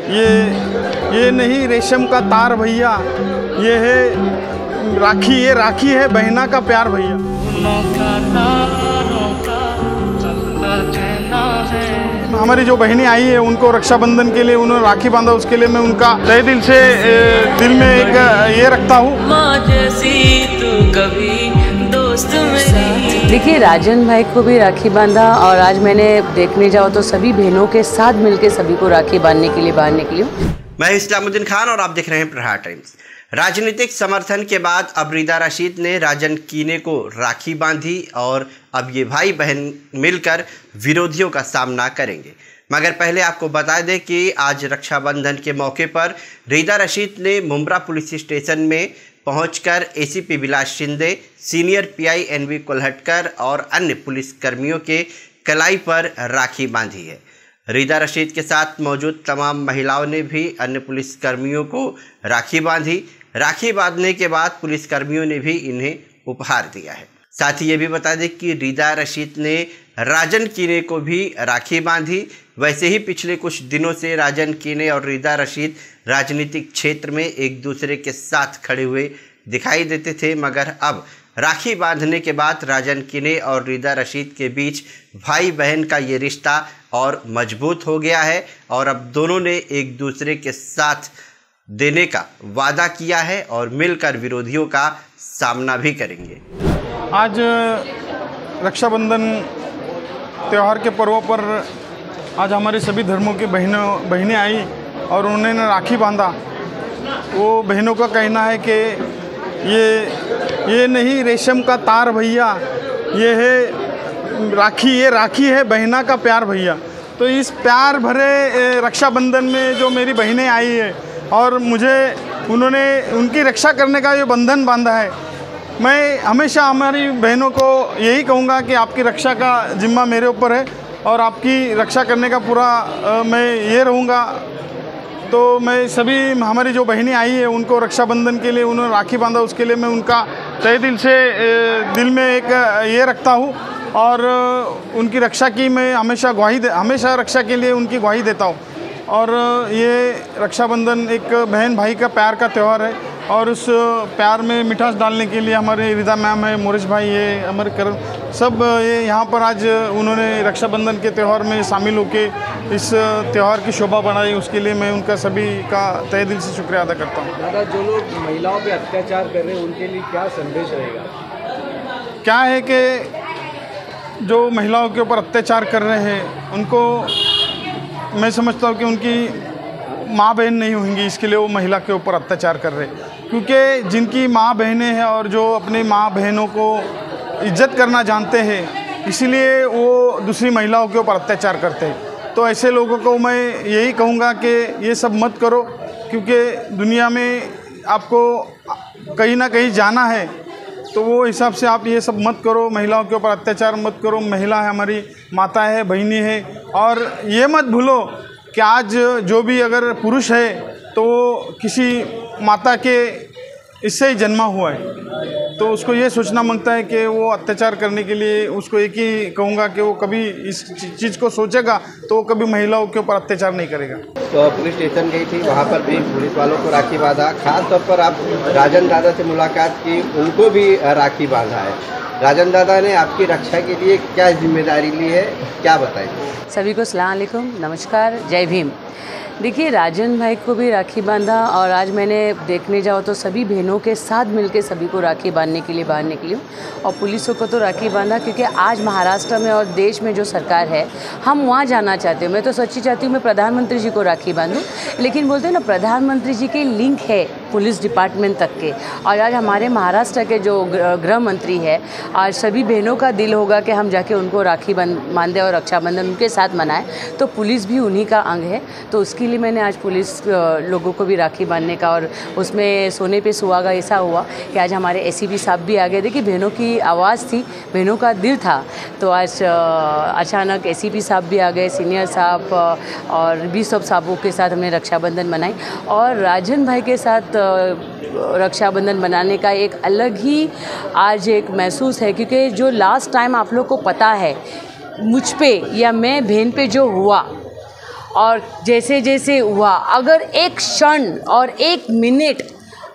ये ये नहीं रेशम का तार भैया। ये है राखी ये राखी है बहना का प्यार भैया। हमारी जो बहनें आई है उनको रक्षाबंधन के लिए उन्होंने राखी बांधा उसके लिए मैं उनका तय दिल से दिल में एक ये रखता हूँ। माँ जैसी तू कभी दोस्त मेरी देखिए, राजन भाई को भी राखी बांधा और आज मैंने देखने जाओ तो सभी बहनों के साथ मिलके सभी को राखी बांधने के लिए बाहर निकली हूँ। मैं इस्लामुद्दीन खान और आप देख रहे हैं प्रहार टाइम्स। राजनीतिक समर्थन के बाद अब रिदा रशीद ने राजन कीने को राखी बांधी और अब ये भाई बहन मिलकर विरोधियों का सामना करेंगे। मगर पहले आपको बता दें कि आज रक्षाबंधन के मौके पर रिदा रशीद ने मुमरा पुलिस स्टेशन में पहुंचकर ACP Vilas Shinde senior PI NV Kolhatkar और अन्य पुलिसकर्मियों के कलाई पर राखी बांधी है। रिदा रशीद के साथ मौजूद तमाम महिलाओं ने भी अन्य पुलिसकर्मियों को राखी बांधी। राखी बांधने के बाद पुलिसकर्मियों ने भी इन्हें उपहार दिया है। साथ ही ये भी बता दें कि रिदा रशीद ने राजन कीने को भी राखी बांधी। वैसे ही पिछले कुछ दिनों से राजन कीने और रिदा रशीद राजनीतिक क्षेत्र में एक दूसरे के साथ खड़े हुए दिखाई देते थे, मगर अब राखी बांधने के बाद राजन किने और रिदा रशीद के बीच भाई बहन का ये रिश्ता और मज़बूत हो गया है और अब दोनों ने एक दूसरे के साथ देने का वादा किया है और मिलकर विरोधियों का सामना भी करेंगे। आज रक्षाबंधन त्यौहार के पर्व पर आज हमारे सभी धर्मों की बहनों, बहनें आई और उन्होंने राखी बांधा। वो बहनों का कहना है कि ये ये नहीं, रेशम का तार भैया, ये है राखी, ये राखी है बहना का प्यार भैया। तो इस प्यार भरे रक्षाबंधन में जो मेरी बहनें आई है और मुझे, उन्होंने, उनकी रक्षा करने का ये बंधन बांधा है मैं हमेशा हमारी बहनों को यही कहूँगा कि आपकी रक्षा का जिम्मा मेरे ऊपर है और आपकी रक्षा करने का पूरा मैं ये रहूँगा। तो मैं सभी हमारी जो बहनें आई है, उनको रक्षाबंधन के लिए, उन्होंने राखी बांधा, उसके लिए मैं उनका तय दिल से दिल में एक ये रखता हूँ और उनकी रक्षा की मैं हमेशा ग्वाही हमेशा रक्षा के लिए उनकी ग्वाही देता हूँ। और ये रक्षाबंधन एक बहन भाई का प्यार का त्यौहार है। और उस प्यार में मिठास डालने के लिए हमारे रिदा मैम है मोरेश भाई है अमर करण सब ये यहाँ पर आज उन्होंने रक्षाबंधन के त्यौहार में शामिल होकर इस त्यौहार की शोभा बनाई उसके लिए मैं उनका सभी का तय दिल से शुक्रिया अदा करता हूँ। दादा जो लोग महिलाओं पर अत्याचार कर रहे हैं उनके लिए क्या संदेश रहेगा? क्या है कि जो महिलाओं के ऊपर अत्याचार कर रहे हैं उनको मैं समझता हूँ कि उनकी माँ बहन नहीं होंगी, इसके लिए वो महिला के ऊपर अत्याचार कर रहे क्योंकि जिनकी माँ बहनें हैं और जो अपनी माँ बहनों को इज़्ज़त करना जानते हैं, इसीलिए वो दूसरी महिलाओं के ऊपर अत्याचार करते हैं। तो ऐसे लोगों को मैं यही कहूँगा कि ये सब मत करो, क्योंकि दुनिया में आपको कहीं ना कहीं जाना है। तो वो हिसाब से आप ये सब मत करो, महिलाओं के ऊपर अत्याचार मत करो। महिला है हमारी, माता है, बहनी है। और ये मत भूलो कि आज जो भी अगर पुरुष है तो वो किसी माता के इससे ही जन्मा हुआ है। तो उसको ये सोचना माँगता है कि वो अत्याचार करने के लिए उसको एक ही कहूँगा कि वो कभी इस चीज़ को सोचेगा तो वो कभी महिलाओं के ऊपर अत्याचार नहीं करेगा। तो पुलिस स्टेशन गई थी, वहाँ पर भी पुलिस वालों को राखी बांधा। खास तौर पर आप राजन दादा से मुलाकात की, उनको भी राखी बांधा है। राजन दादा ने आपकी रक्षा के लिए क्या ज़िम्मेदारी ली है? क्या बताएँगे सभी को सलाम नमस्कार, जय भीम। देखिए, राजन भाई को भी राखी बांधा और आज मैंने देखने जाओ तो सभी बहनों के साथ मिलके सभी को राखी बांधने के लिए बाहर निकली हूँ और पुलिसों को तो राखी बांधा क्योंकि आज महाराष्ट्र में और देश में जो सरकार है, हम वहाँ जाना चाहते हैं। मैं तो सच्ची चाहती हूँ मैं प्रधानमंत्री जी को राखी बांधूँ, लेकिन बोलते हैं ना, प्रधानमंत्री जी के लिंक है पुलिस डिपार्टमेंट तक के और आज हमारे महाराष्ट्र के जो गृह मंत्री है, आज सभी बहनों का दिल होगा कि हम जाके उनको राखी बांधें और रक्षाबंधन उनके साथ मनाएँ। तो पुलिस भी उन्हीं का अंग है तो उसके लिए मैंने आज पुलिस लोगों को भी राखी बांधने का और उसमें सोने पे सुहागा ऐसा हुआ कि आज हमारे एस साहब भी आ गए। देखिए, बहनों की आवाज़ थी, बहनों का दिल था। तो आज अचानक एस साहब भी आ गए, सीनियर साहब और बी सब साहबों के साथ हमने रक्षाबंधन मनाई। और राजन भाई के साथ रक्षाबंधन बनाने का एक अलग ही आज एक महसूस है, क्योंकि जो लास्ट टाइम आप लोग को पता है, मुझ पे या मैं बहन पे जो हुआ और जैसे जैसे हुआ अगर एक क्षण और एक मिनट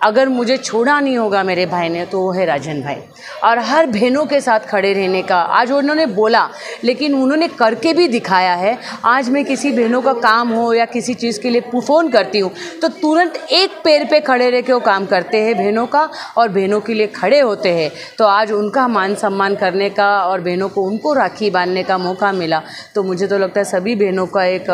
अगर मुझे छोड़ा नहीं होगा मेरे भाई ने तो वो है राजन भाई। और हर बहनों के साथ खड़े रहने का, आज उन्होंने बोला, लेकिन उन्होंने करके भी दिखाया है, आज मैं किसी बहनों का काम हो या किसी चीज़ के लिए फ़ोन करती हूँ तो तुरंत एक पैर पे खड़े रह के वो काम करते हैं बहनों का, और बहनों के लिए खड़े होते हैं। तो आज उनका मान सम्मान करने का और बहनों को उनको राखी बांधने का मौका मिला तो मुझे तो लगता है सभी बहनों का एक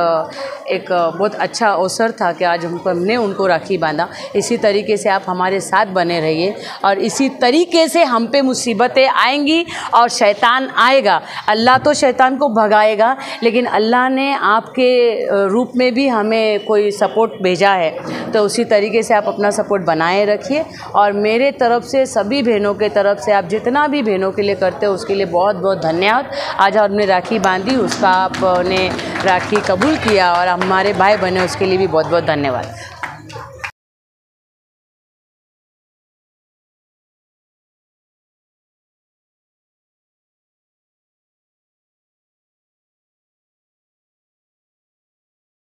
एक बहुत अच्छा अवसर था कि आज हमने उनको राखी बांधा। इसी तरीके से आप हमारे साथ बने रहिए और इसी तरीके से हम पे मुसीबतें आएँगी और शैतान आएगा। अल्लाह तो शैतान को भगाएगा, लेकिन अल्लाह ने आपके रूप में भी हमें कोई सपोर्ट भेजा है। तो उसी तरीके से आप अपना सपोर्ट बनाए रखिए और मेरे तरफ़ से, सभी बहनों के तरफ़ से, आप जितना भी बहनों के लिए करते हो, उसके लिए बहुत बहुत धन्यवाद। आज हमने राखी बांधी, उसका आपने राखी कबूल किया और हमारे भाई बने उसके लिए भी बहुत बहुत धन्यवाद।